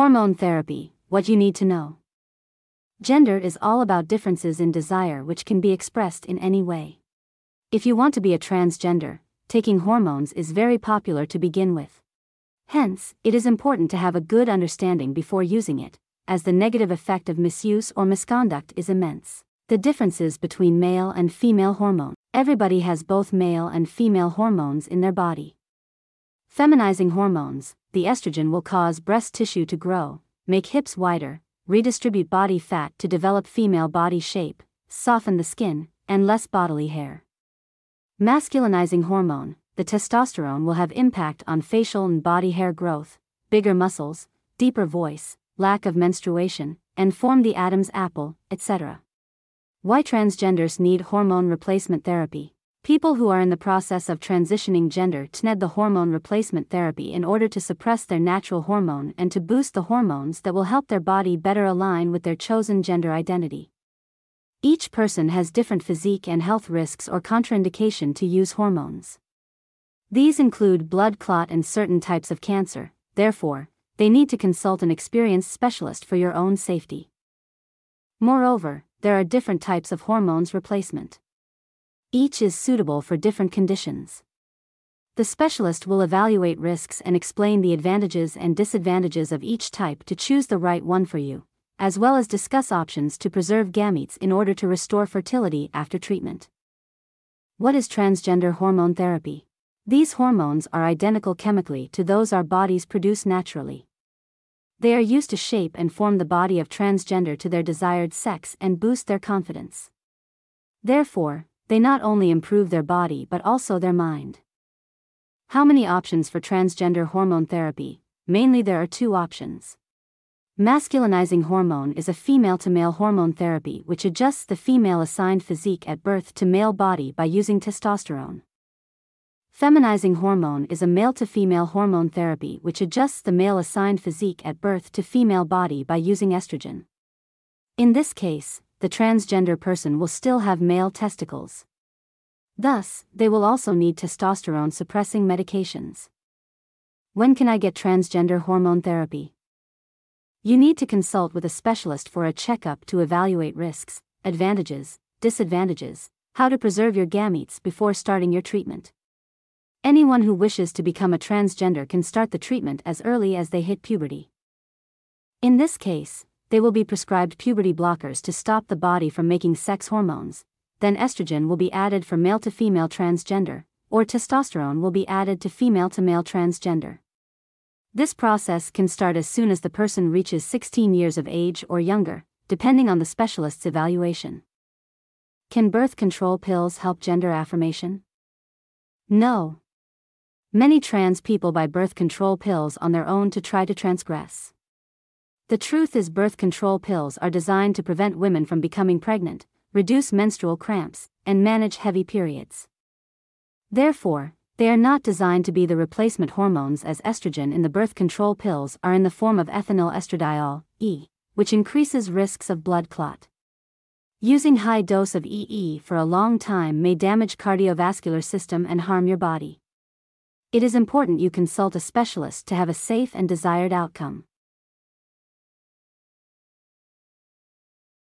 Hormone therapy, what you need to know. Gender is all about differences in desire which can be expressed in any way. If you want to be a transgender, taking hormones is very popular to begin with. Hence, it is important to have a good understanding before using it, as the negative effect of misuse or misconduct is immense. The differences between male and female hormone. Everybody has both male and female hormones in their body. Feminizing hormones, the estrogen will cause breast tissue to grow, make hips wider, redistribute body fat to develop female body shape, soften the skin, and less bodily hair. Masculinizing hormone, the testosterone will have impact on facial and body hair growth, bigger muscles, deeper voice, lack of menstruation, and form the Adam's apple, etc. Why transgenders need hormone replacement therapy? People who are in the process of transitioning gender need the hormone replacement therapy in order to suppress their natural hormone and to boost the hormones that will help their body better align with their chosen gender identity. Each person has different physique and health risks or contraindication to use hormones. These include blood clot and certain types of cancer, therefore, they need to consult an experienced specialist for your own safety. Moreover, there are different types of hormones replacement. Each is suitable for different conditions. The specialist will evaluate risks and explain the advantages and disadvantages of each type to choose the right one for you, as well as discuss options to preserve gametes in order to restore fertility after treatment. What is transgender hormone therapy? These hormones are identical chemically to those our bodies produce naturally. They are used to shape and form the body of transgender to their desired sex and boost their confidence. Therefore, they not only improve their body but also their mind. How many options for transgender hormone therapy? Mainly, there are two options. Masculinizing hormone is a female to male hormone therapy which adjusts the female assigned physique at birth to male body by using testosterone. Feminizing hormone is a male to female hormone therapy which adjusts the male assigned physique at birth to female body by using estrogen. In this case, the transgender person will still have male testicles. Thus, they will also need testosterone suppressing medications. When can I get transgender hormone therapy? You need to consult with a specialist for a checkup to evaluate risks, advantages, disadvantages, how to preserve your gametes before starting your treatment. Anyone who wishes to become a transgender can start the treatment as early as they hit puberty. In this case, they will be prescribed puberty blockers to stop the body from making sex hormones, then estrogen will be added for male to female transgender, or testosterone will be added to female to male transgender. This process can start as soon as the person reaches 16 years of age or younger, depending on the specialist's evaluation. Can birth control pills help gender affirmation? No. Many trans people buy birth control pills on their own to try to transgress. The truth is, birth control pills are designed to prevent women from becoming pregnant, reduce menstrual cramps, and manage heavy periods. Therefore, they are not designed to be the replacement hormones as estrogen in the birth control pills are in the form of ethinyl estradiol, E, which increases risks of blood clot. Using high dose of EE for a long time may damage cardiovascular system and harm your body. It is important you consult a specialist to have a safe and desired outcome.